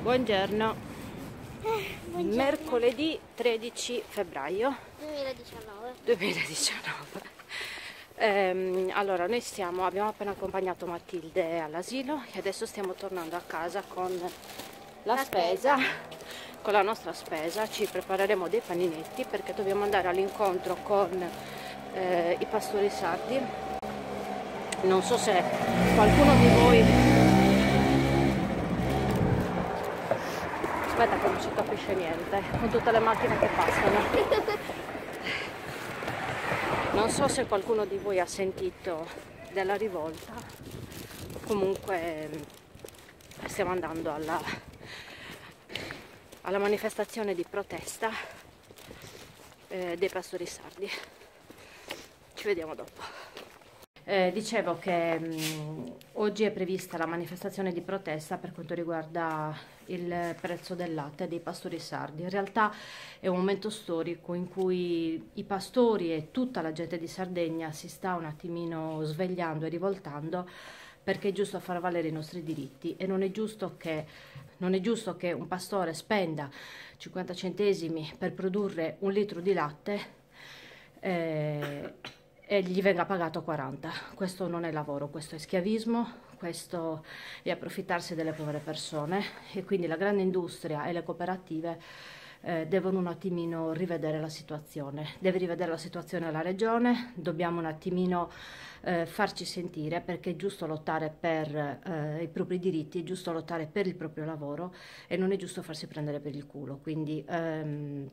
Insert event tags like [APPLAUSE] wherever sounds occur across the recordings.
Buongiorno. Eh, buongiorno. Mercoledì 13 febbraio 2019. 2019. Ehm, allora, noi stiamo, abbiamo appena accompagnato Matilde all'asilo e adesso stiamo tornando a casa con la, La spesa, con la nostra spesa. Ci prepareremo dei paninetti perché dobbiamo andare all'incontro con eh, i pastori sardi. Non so se qualcuno di voi Aspetta che non si capisce niente con tutte le macchine che passano. Non so se qualcuno di voi ha sentito della rivolta, comunque stiamo andando alla, alla manifestazione di protesta eh, dei pastori sardi. Ci vediamo dopo. Eh, dicevo che mh, oggi è prevista la manifestazione di protesta per quanto riguarda il prezzo del latte dei pastori sardi. In realtà è un momento storico in cui i pastori e tutta la gente di Sardegna si sta un attimino svegliando e rivoltando perché è giusto far valere i nostri diritti e non è giusto che, è giusto che un pastore spenda 50 centesimi per produrre un litro di latte. Eh, e gli venga pagato 40. Questo non è lavoro, questo è schiavismo, questo è approfittarsi delle povere persone e quindi la grande industria e le cooperative eh, devono un attimino rivedere la situazione. Deve rivedere la situazione la regione, dobbiamo un attimino eh, farci sentire perché è giusto lottare per eh, i propri diritti, è giusto lottare per il proprio lavoro e non è giusto farsi prendere per il culo. Quindi ehm,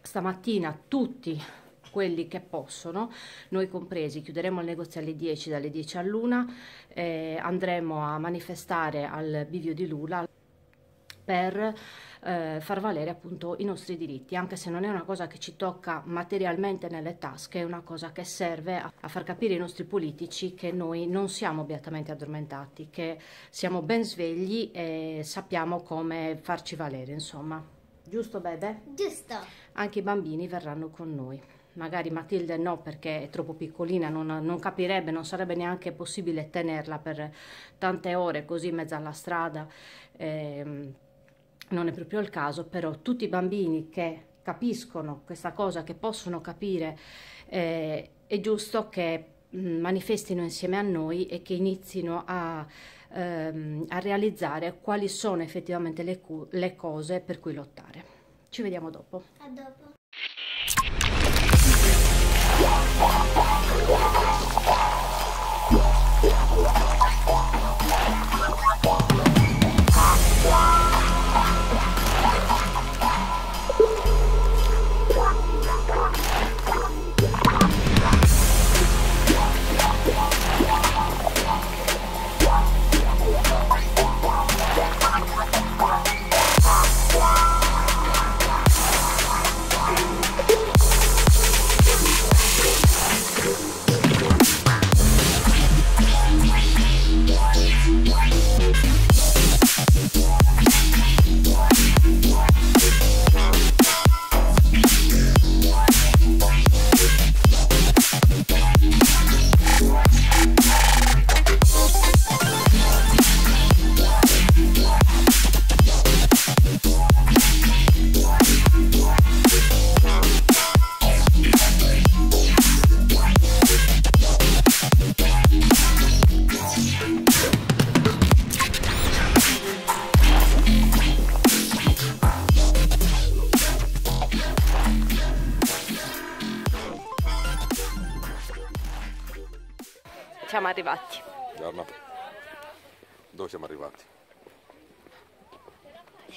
stamattina tutti quelli che possono, noi compresi, chiuderemo il negozio alle 10, dalle 10 all'1, eh, andremo a manifestare al bivio di Lula per eh, far valere appunto i nostri diritti, anche se non è una cosa che ci tocca materialmente nelle tasche, è una cosa che serve a, a far capire ai nostri politici che noi non siamo beatamente addormentati, che siamo ben svegli e sappiamo come farci valere, insomma. Giusto Bebe? Giusto. Anche i bambini verranno con noi magari Matilde no perché è troppo piccolina, non, non, capirebbe, non sarebbe neanche possibile tenerla per tante ore così in mezzo alla strada, eh, non è proprio il caso, però tutti i bambini che capiscono questa cosa, che possono capire, eh, è giusto che mh, manifestino insieme a noi e che inizino a, ehm, a realizzare quali sono effettivamente le, le cose per cui lottare. Ci vediamo dopo. A dopo. Siamo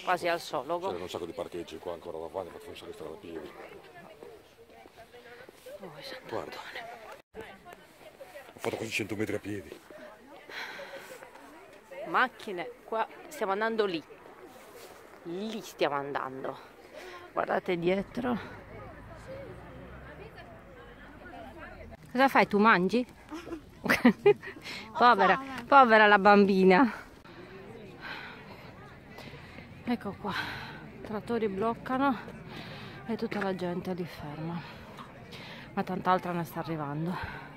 Quasi al sologo. C'erano un sacco di parcheggi qua ancora davanti, ma un sacco di strada pieni. Oh, Guarda. Ho fatto quasi 100 metri a piedi. Macchine, qua stiamo andando lì. Lì stiamo andando. Guardate dietro. Cosa fai? Tu mangi? [LAUGHS] [LAUGHS] povera, povera la bambina. Ecco qua. Trattori bloccano e tutta la gente lì ferma. Ma tanta altra ne sta arrivando.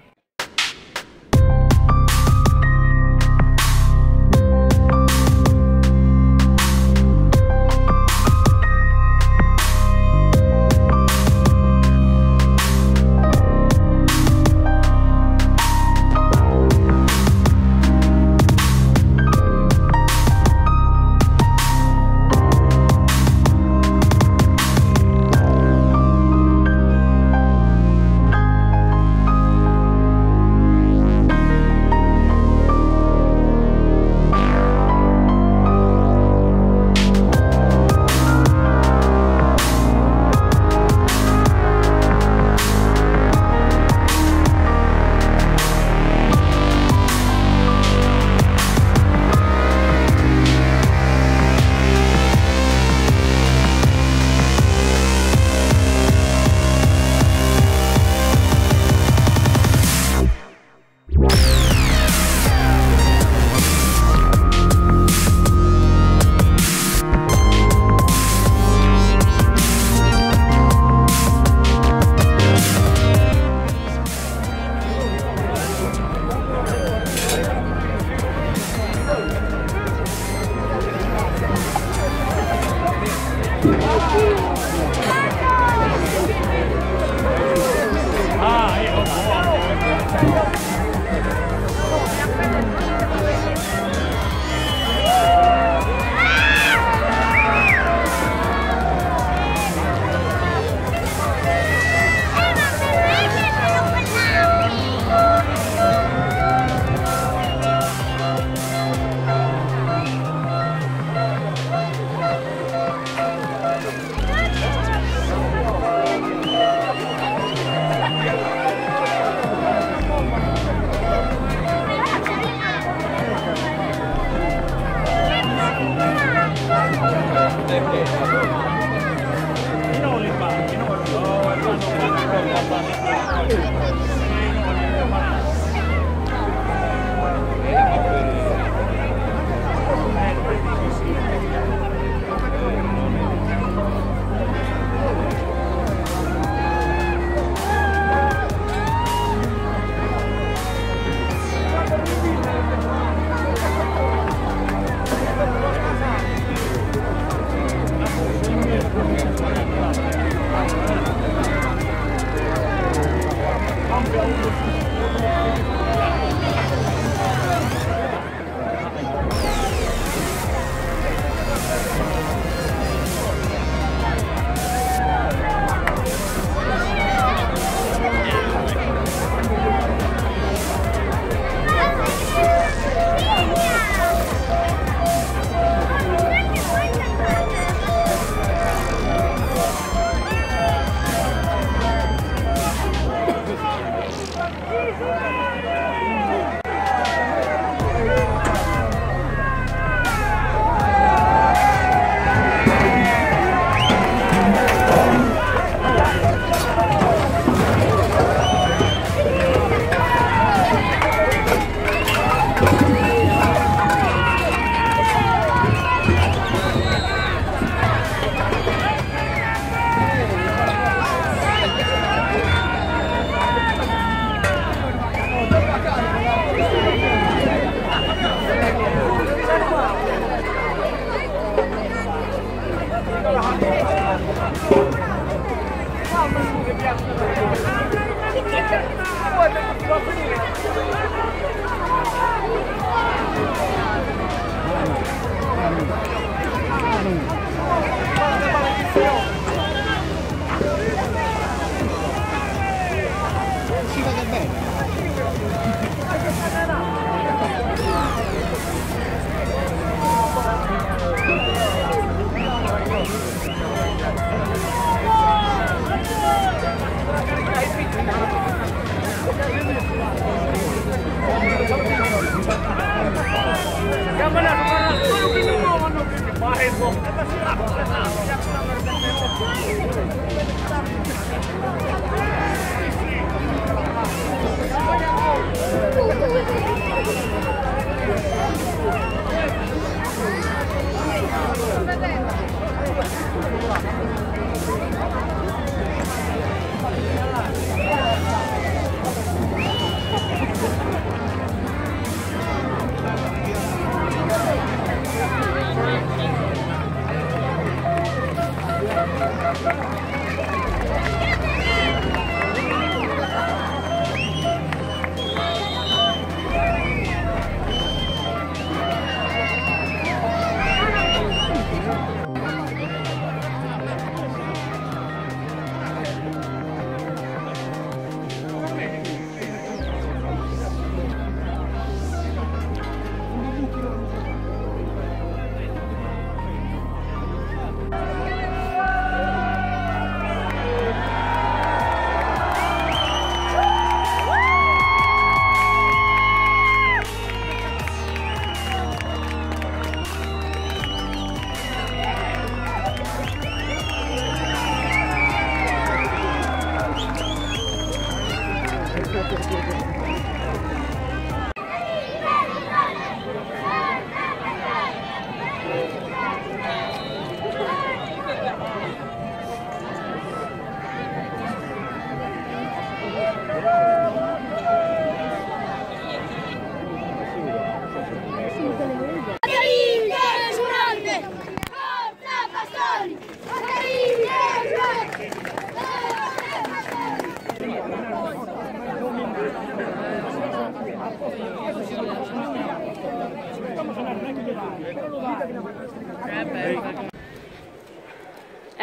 Pô,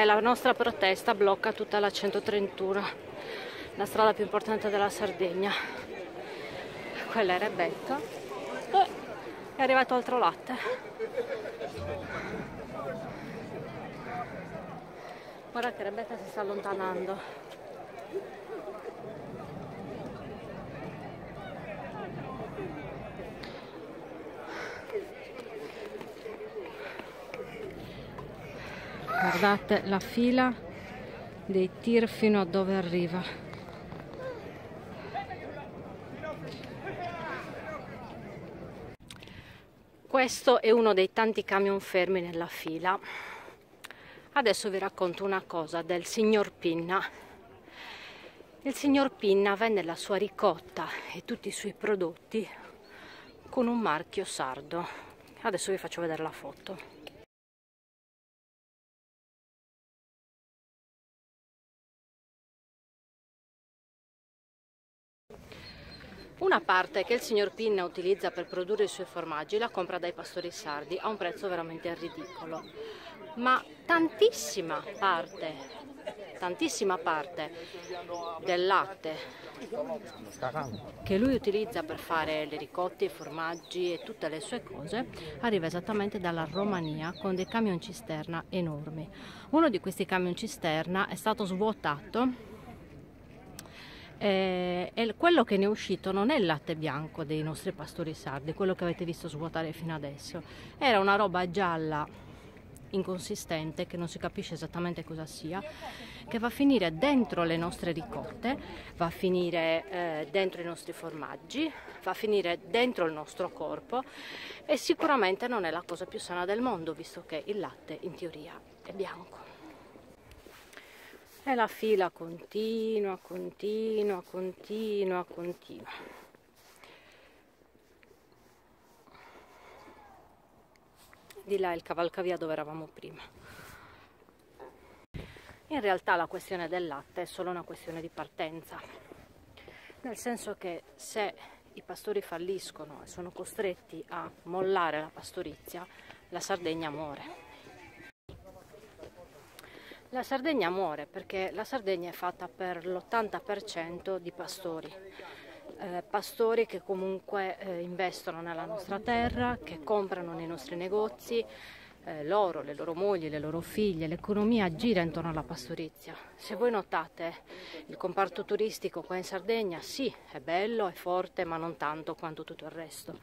E la nostra protesta blocca tutta la 131, la strada più importante della Sardegna. Quella è Rebecca. E è arrivato altro latte. Guarda che Rebecca si sta allontanando. Guardate la fila dei tir fino a dove arriva. Questo è uno dei tanti camion fermi nella fila. Adesso vi racconto una cosa del signor Pinna. Il signor Pinna vende la sua ricotta e tutti i suoi prodotti con un marchio sardo. Adesso vi faccio vedere la foto. Una parte che il signor Pinna utilizza per produrre i suoi formaggi la compra dai pastori sardi a un prezzo veramente ridicolo, ma tantissima parte, tantissima parte del latte che lui utilizza per fare le ricotte, i formaggi e tutte le sue cose arriva esattamente dalla Romania con dei camion cisterna enormi. Uno di questi camion cisterna è stato svuotato eh, e quello che ne è uscito non è il latte bianco dei nostri pastori sardi, quello che avete visto svuotare fino adesso, era una roba gialla inconsistente che non si capisce esattamente cosa sia che va a finire dentro le nostre ricotte va a finire eh, dentro i nostri formaggi va a finire dentro il nostro corpo e sicuramente non è la cosa più sana del mondo visto che il latte in teoria è bianco e la fila continua, continua, continua, continua. Di là il cavalcavia dove eravamo prima. In realtà la questione del latte è solo una questione di partenza, nel senso che se i pastori falliscono e sono costretti a mollare la pastorizia, la Sardegna muore. La Sardegna muore perché la Sardegna è fatta per l'80% di pastori. Eh, pastori che comunque eh, investono nella nostra terra, che comprano nei nostri negozi, eh, loro, le loro mogli, le loro figlie, l'economia gira intorno alla pastorizia. Se voi notate il comparto turistico qua in Sardegna, sì, è bello, è forte, ma non tanto quanto tutto il resto.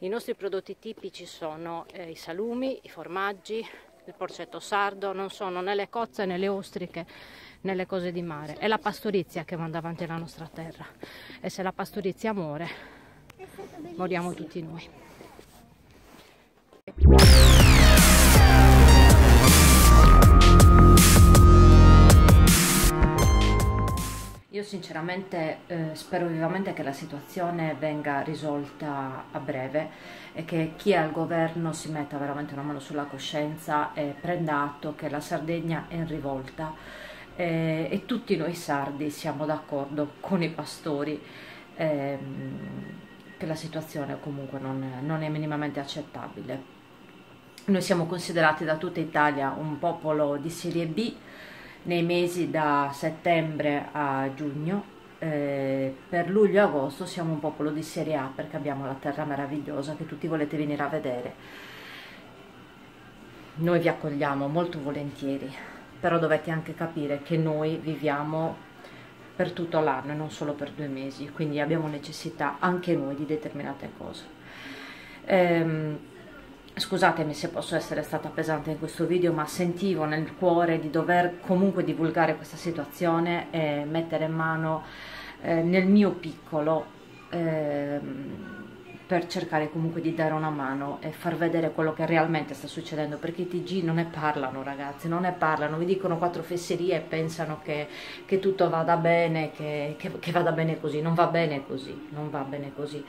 I nostri prodotti tipici sono eh, i salumi, i formaggi, il porcetto sardo, non sono né le cozze né le ostriche né le cose di mare, è la pastorizia che manda avanti la nostra terra e se la pastorizia muore, moriamo tutti noi. Io sinceramente eh, spero vivamente che la situazione venga risolta a breve e che chi è al governo si metta veramente una mano sulla coscienza e prenda atto che la Sardegna è in rivolta eh, e tutti noi sardi siamo d'accordo con i pastori eh, che la situazione comunque non, non è minimamente accettabile. Noi siamo considerati da tutta Italia un popolo di serie B nei mesi da settembre a giugno. Eh, per luglio e agosto siamo un popolo di serie A perché abbiamo la terra meravigliosa che tutti volete venire a vedere. Noi vi accogliamo molto volentieri, però dovete anche capire che noi viviamo per tutto l'anno e non solo per due mesi, quindi abbiamo necessità anche noi di determinate cose. Ehm, Scusatemi se posso essere stata pesante in questo video, ma sentivo nel cuore di dover comunque divulgare questa situazione e mettere mano eh, nel mio piccolo eh, per cercare comunque di dare una mano e far vedere quello che realmente sta succedendo, perché i TG non ne parlano ragazzi, non ne parlano, vi dicono quattro fesserie e pensano che, che tutto vada bene, che, che, che vada bene così, non va bene così, non va bene così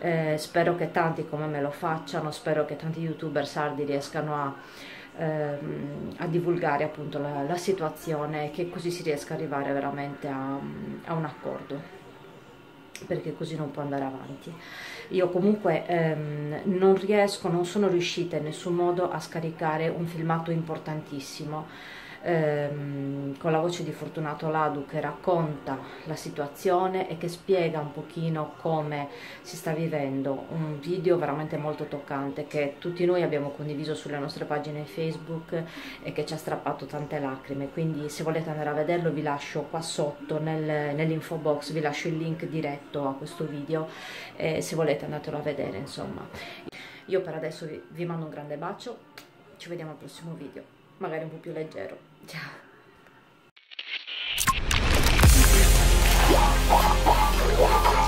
eh, spero che tanti come me lo facciano, spero che tanti youtuber sardi riescano a, ehm, a divulgare appunto la, la, situazione e che così si riesca ad arrivare veramente a, a un accordo. perché così non può andare avanti. Io comunque ehm, non riesco, non sono riuscita in nessun modo a scaricare un filmato importantissimo ehm, con la voce di Fortunato Ladu che racconta la situazione e che spiega un pochino come si sta vivendo, un video veramente molto toccante che tutti noi abbiamo condiviso sulle nostre pagine Facebook e che ci ha strappato tante lacrime, quindi se volete andare a vederlo vi lascio qua sotto nel, nell'info box, vi lascio il link diretto a questo video e se volete andatelo a vedere insomma. Io per adesso vi, vi mando un grande bacio, ci vediamo al prossimo video, magari un po' più leggero. Ciao! Yeah.